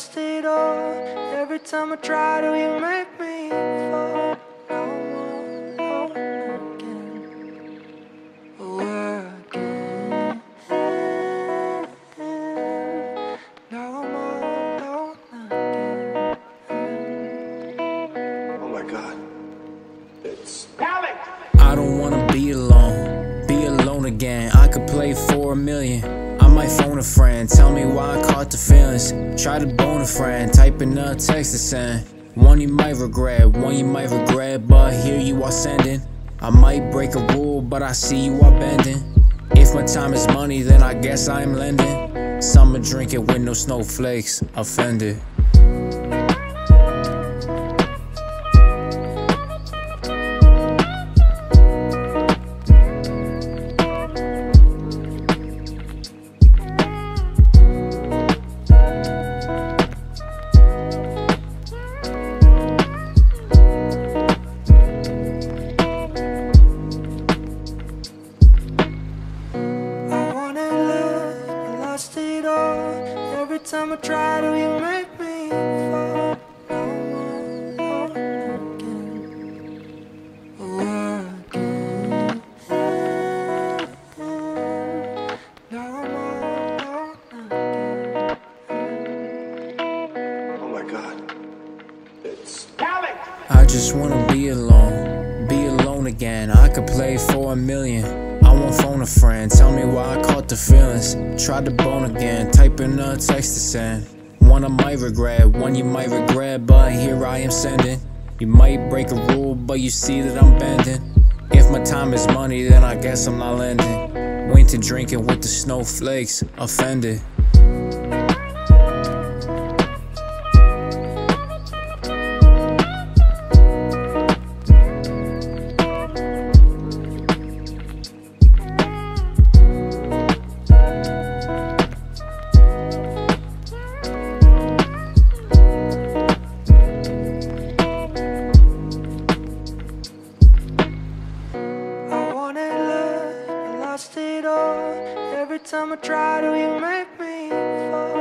lost it all. Every time I try to, you make me fall. No more alone again. Working. No more alone again. Oh my god. It's I don't wanna be alone, be alone again. I could play for a million. Might phone a friend, tell me why I caught the feelings. Try to bone a friend, typing a text to send. One you might regret, one you might regret, but here you are sending. I might break a rule, but I see you are bending. If my time is money, then I guess I am lending. Summer drinking with no snowflakes, offended. Lost it all. Every time I try to, you make me fall. Oh I just wanna be alone, be alone again. I could play for a million. I won't phone a friend, tell me why I caught the feelings. Tried to bone again, typing a text to send. One I might regret, one you might regret, but here I am sending. You might break a rule, but you see that I'm bending. If my time is money, then I guess I'm not lending. Winter drinking with the snowflakes, offended. It all. Every time I try to, you make me fall.